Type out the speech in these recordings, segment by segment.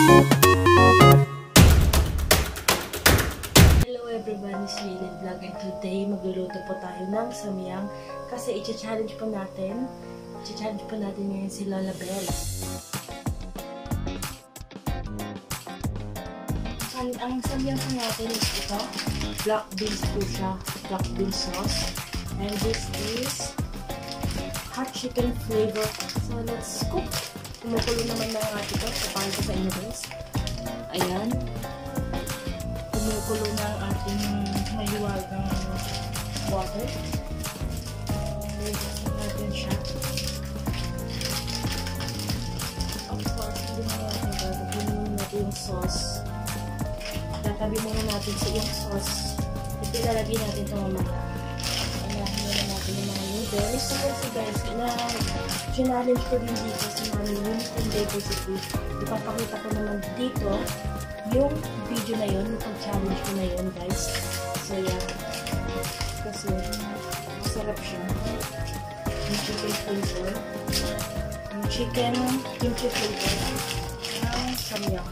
Hello everyone, it's Lilith Vlog and today magluluto po tayo ng samyang kasi i-challenge po natin i-challenge po natin ngayon si Lola Bell. Ang samyang po natin is ito, black beans po siya, black bean sauce. And this is hot chicken flavor. So let's cook. Kumukulo naman na ang ating ito. So para sa inyo guys. Ayan kumukulo na ang ating mahiwagang water. Lagyan natin siya. Course, hindi mo natin gagawin natin yung sauce. Tatabi muna natin sa yung sauce. Ito ilalagay natin ito mamaya. Unahin muna natin yung mga So kasi guys, na challenge ko din dito sa namin yung diversity. Ipapakita ko naman dito yung video na yun, yung pag-challenge ko na yun, guys. So, yeah. Kasi, masarap siya. Yung chicken flavor. Yung chicken, kimchi flavor. Ang samyang.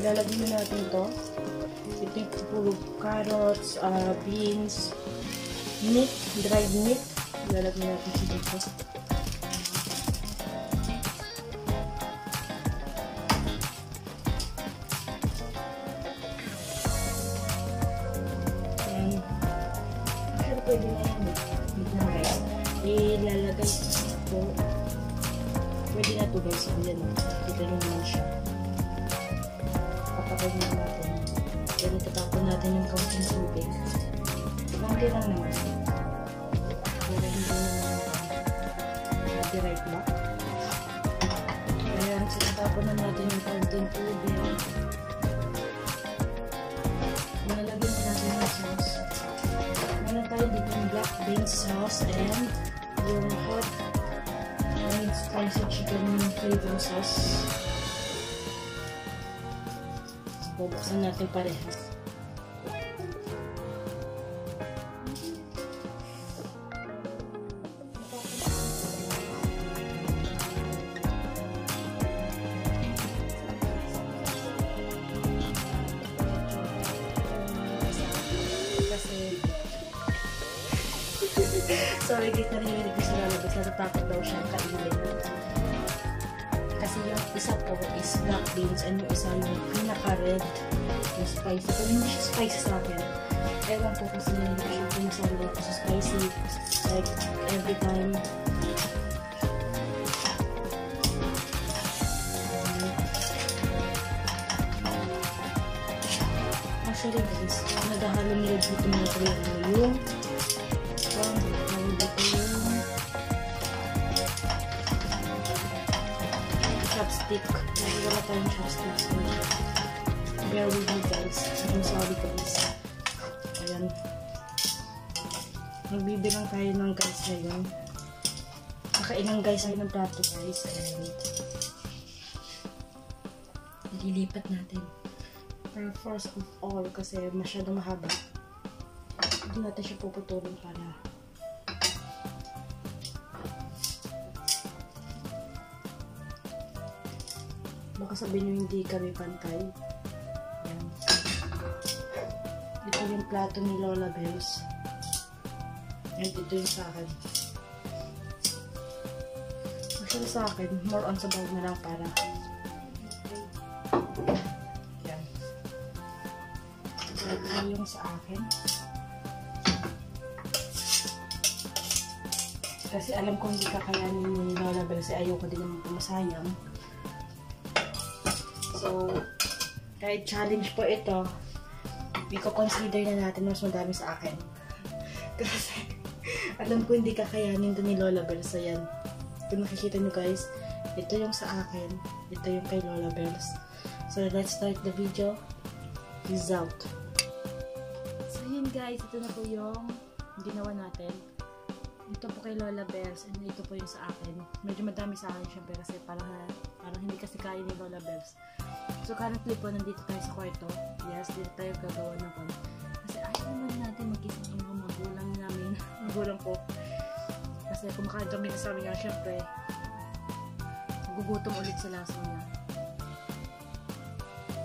Ilalagay na natin to. Ito yung puro carrots, uh, beans, meat, dried meat. Ilalagay natin siya dito. pwede na yan. Wait lang guys. Ilalagay ko. Pwede na to guys. Ayan naman siya. Konti lang naman. Para hindi naman direct ba? Ayan. So itatapon na natin yung kaunting tubig. Nalagyan na natin yung sauce meron tayo dito yung black bean sauce and yung hot and spicy chicken flavor sauce. Bubuksan natin parehas. Sa lalabas. Natatakot daw siya kainin. Kasi yung isa po is black beans and yung isa yung pinaka-red. Yung spicy. Pero hindi siya spicy sa akin. Ewan po kasi hindi ko siya pinasabi ko sa spicy. Like, every time. Actually guys, nagahalo nila dito mga talaga yung chopstick. Nagagawa tayong chopstick. So, bear with me guys. I'm sorry guys. Ayan. Magbibilang tayo ng guys ngayon. Nakailang guys ay ng plato guys. Ayan. Natin. Pero first of all, kasi masyado mahaba. Hindi natin siya puputulin para baka sabihin nyo hindi kami pantay. Ayan. Ito yung plato ni Lola Bells. And ito yung sa akin. Actually sa akin, more on sa bag na lang para yan. Ito yung sa akin. Kasi alam ko hindi kakayanin ni Lola Bells. Ayoko din naman pumasayang. So, kahit challenge po ito, i-consider na natin mas madami sa akin. Kasi, alam ko hindi kakayanin to ni Lola Bells. Ayan. Kung nakikita nyo guys, ito yung sa akin. Ito yung kay Lola Bells. So, let's start the video. Out. So, yun guys. Ito na po yung ginawa natin. Ito po kay Lola Bells and ito po yung sa akin. Medyo madami sa akin syempre kasi parang, parang hindi kasi kaya ni Lola Bells. So currently po nandito tayo sa kwarto. Yes, dito tayo gagawa ng kon. Kasi ayaw naman natin mag-isip yung mga magulang namin. magulang ko. Kasi kumakain kami na sabi nga, syempre, gugutom ulit sila sa niya.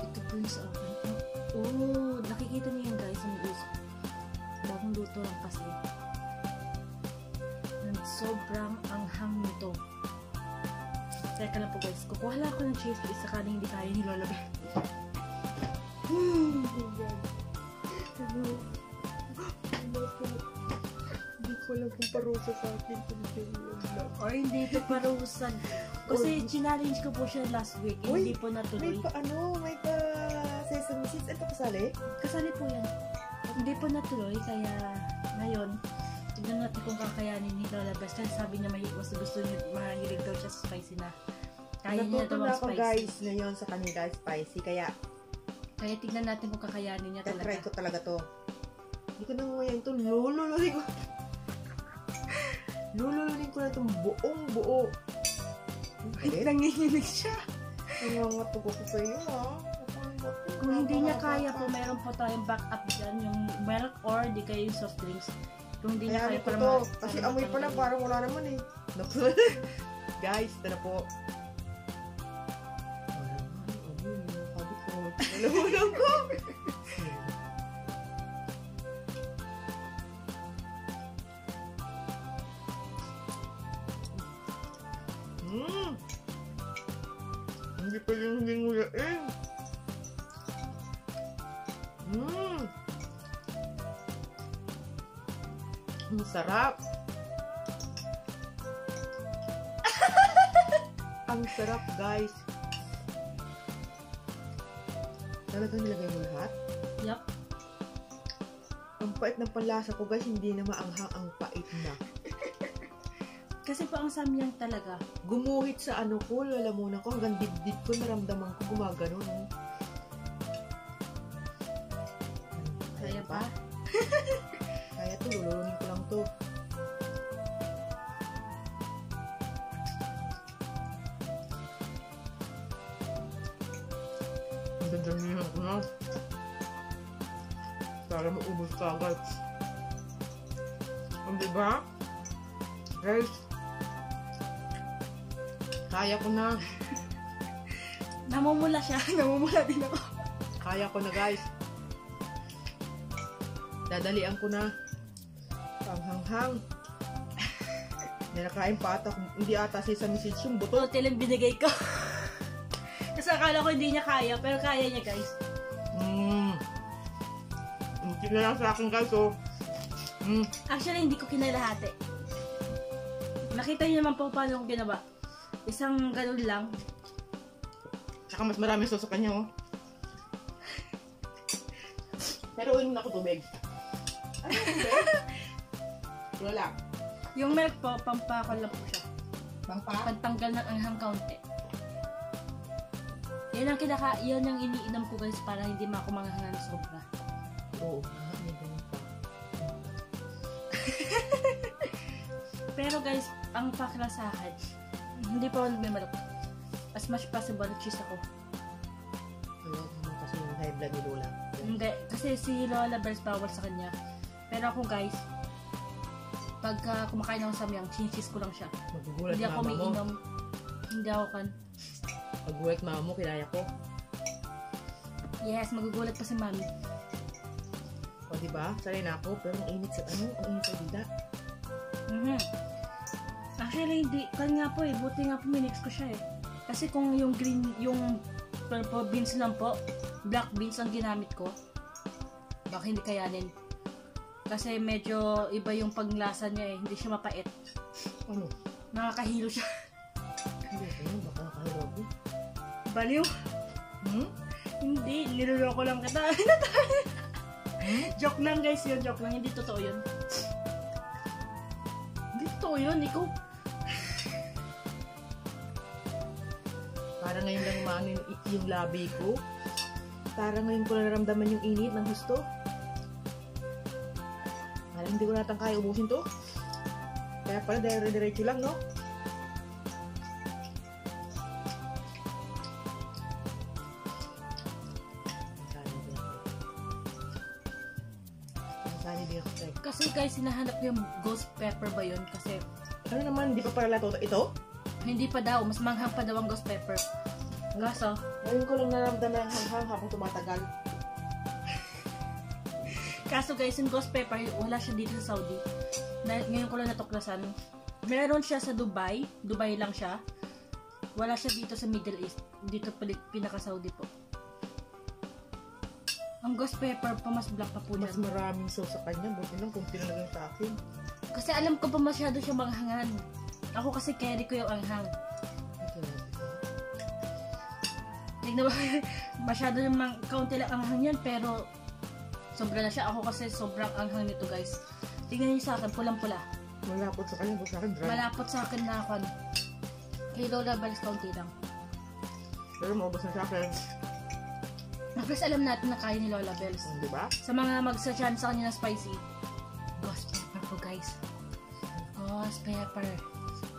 Ito po yung sa akin. Oh, nakikita niyo yan guys. Bagong luto lang kasi. Sobrang anghang nito. Teka lang po guys, kukuha lang ako ng cheese please sakaling hindi kaya ni Lola Beth. Hmm, po? Hindi ko alam kung parusa sa akin kung lang. Or hindi ito parusan. Kasi challenge ko po siya last week. Uy, hindi po May natuloy. pa ano, may pa sesame seeds. Ito kasali? Kasali po yan. Hindi po natuloy, kaya ngayon, tignan natin kung kakayanin ni Lola Beth. Kasi sabi niya may mas gusto niya, mahilig daw siya sa spicy na. Kaya niya daw na ang ako spicy. guys ngayon sa kanila spicy. Kaya Kaya tignan natin kung kakayanin niya try talaga. ko talaga to. Hindi ko na ngayon to. Lululunin ko. Lululunin ko na itong buong buo. Ay, Nanginginig siya. nangangato ko sa iyo ha. Kung hindi niya kaya po, meron po tayong backup dyan, yung milk or di kayo yung soft drinks. Kung hindi niya Kaya ko to. Kasi amoy pa lang parang wala naman eh. Naku. Guys, ito na po. Sabi ko, nalamunan ko. Ang sarap. Ang sarap, guys. Talagang nilagay mo lahat? Yup. Ang pait ng panlasa ko, guys, hindi na maanghang ang pait na. Kasi po ang samyang talaga. Gumuhit sa ano ko, lalamunan ko, hanggang dibdib ko, naramdaman ko gumaganon. Kaya pa? Kaya to, lulunin ko lang to. Ang dadamihan ko na. Para maubos ka agad. Ang diba? Guys, kaya ko na. Namumula siya. Namumula din ako. Kaya ko na guys. Dadalian ko na. Panghanghang. May nakain pa ata. Hindi ata si Sesame Seeds yung buto. Hotel ang binigay ko. Kasi akala ko hindi niya kaya, pero kaya niya guys. Mmm. Hindi na lang sa akin guys oh. Mmm. Actually, hindi ko kinalahati. Nakita niyo naman po paano ko ginawa. Isang ganun lang. Tsaka mas marami sauce sa kanya oh. Pero uwi muna ako tubig. Ano? Wala. Yung milk po, pampakal lang po siya. Bangpa? Pantanggal ng anghang kaunti. Yan ang kinaka, yan ang iniinom ko guys para hindi makumangahan ng sobra. Oo. Pero guys, ang pakla sa akin, hindi pa ako nagmimalok. As much possible, cheese ako. Naman kasi yung high blood ni Lola. Hindi, kasi si Lola Bears bawal sa kanya. Pero ako guys, pagka kumakain ako sa miyang, cheese ko lang siya. Magugulat Hindi ako mama may mo. inom. Hindi ako kan. Magugulat mama mo, kinaya ko. Yes, magugulat pa si mami. O, diba? Sanay na ako, pero ang init sa ano, ang init sa dida. Mhm. Actually, hindi. Kan nga po eh. Buti nga po minix ko siya eh. Kasi kung yung green, yung purple beans lang po, black beans ang ginamit ko, baka hindi kayanin. Kasi medyo iba yung paglasa niya eh. Hindi siya mapait. Ano? Nakakahilo siya. Hindi, ano, baka nakahirobi. Baliw. Hmm? Hindi. Niloloko lang kita. Hmm? joke lang guys yun. Joke lang. Hindi totoo yun. Hindi totoo yun. Ikaw. Para ngayon lang maano yung, yung labi ko. Para ngayon ko na naramdaman yung init ng gusto. Parang hindi ko natang kaya ubusin to. Kaya pala, dire-diretso lang, no? Kasi guys, hinahanap ko yung ghost pepper ba yun? Kasi Ano naman, hindi pa pala lato ito? Hindi pa daw, mas manghang pa daw ang ghost pepper. Gaso. Ngayon ko lang naramdaman ang hanghang habang tumatagal. Kaso guys, yung ghost pepper, wala siya dito sa Saudi. Na, ngayon ko lang natuklasan. Meron siya sa Dubai. Dubai lang siya. Wala siya dito sa Middle East. Dito pinaka-Saudi po. Ang ghost pepper pa mas black pa po Mas dyan. maraming sauce sa kanya. Buti lang kung tinalagang sa akin. Kasi alam ko pa masyado siya manghangan. Ako kasi carry ko yung anghang. Tignan mo, masyado namang kaunti lang anghang yan, pero sobra na siya. Ako kasi sobrang anghang nito guys. Tignan niyo sa akin, pulang-pula. Malapot sa kanya. Sa akin, dry. Malapot sa akin na ako. Kay Lola Balis kaunti lang. Pero maubos na sa akin. Tapos alam natin na kaya ni Lola Bells. Di ba? Sa mga magsa-chance sa kanya na spicy, ghost pepper po guys. Ghost pepper.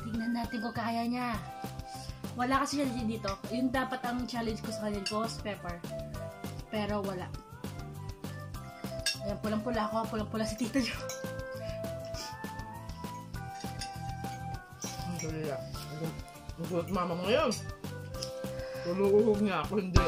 Tignan natin kung kaya niya. Wala kasi siya dito. Yung dapat ang challenge ko sa kanya, ghost pepper. Pero wala. Ayan, pulang-pula ako. Pulang-pula si Tita Jo. Ang dali lang. Nagulat mama mo ngayon. Tuluhog niya ako, hindi.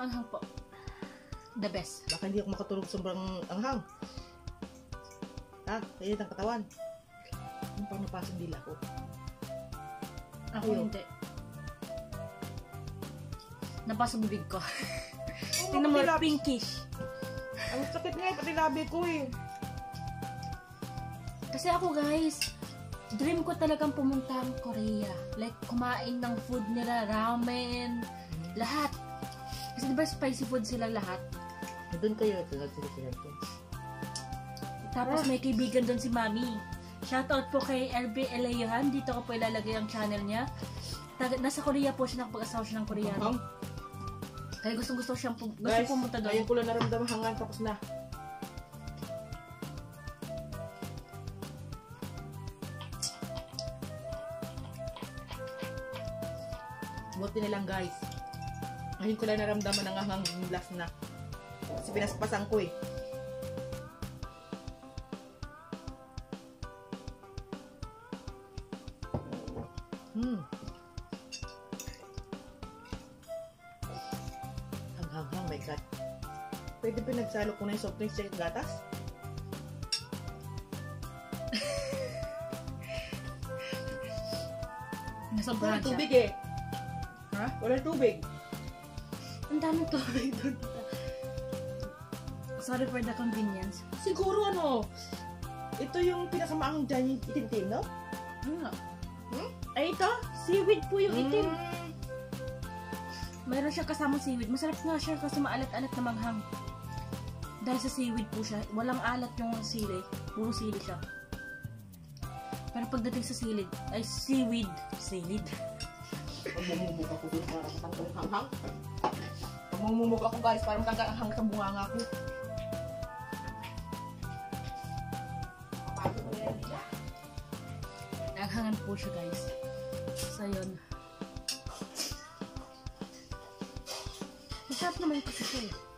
Anghang po. The best. Baka hindi ako makatulog sobrang anghang. Ha? Kaya ang katawan. Yung pang napasang dila ko. Ako Ayun. hindi. Napasa bibig ko. Tingnan mo, pinkish. Ang sakit nga, pati labi ko eh. Kasi ako guys, dream ko talagang pumunta ang Korea. Like, kumain ng food nila, ramen, lahat. Kasi diba spicy food sila lahat? Doon kayo, tulad sila sila ito. Tapos may kaibigan doon si Mami. Shoutout po kay LB Eleyohan. Dito ko po ilalagay ang channel niya. Taga, nasa Korea po siya nakapag-asawa siya ng Koreano. Hanghang. Kaya gusto gusto siyang pum- gusto Guys, pumunta doon. ngayon ko lang naramdaman hanghang tapos na. Buti na lang guys. Ngayon ko lang naramdaman ang hanghang last na. Kasi pinaspasan ko eh. Hmm. Hanghang, my God. Pwede pinagsalo ko na yung soft drinks sa gatas? Nasobrahan Walang siya. tubig eh. Ha? Walang tubig. Ang daming tubig doon. Sorry for the convenience. Siguro ano, ito yung pinakamaang dyan yung itim-tim, no? Ano? Hmm? Ay, ito. Seaweed po yung itim. Mm. Mayroon siyang kasamang seaweed. Masarap nga siya kasi maalat-alat na manghang. Dahil sa seaweed po siya, walang alat yung sili. Puro sili siya. Pero pagdating sa silid, ay seaweed. Silid. Mamumubog ako dun para yung hanghang. Mamumubog ako guys para matanggal ang hanghang sa bunganga ko. Naghangan po siya guys. So yun. Masarap naman kasi siya eh.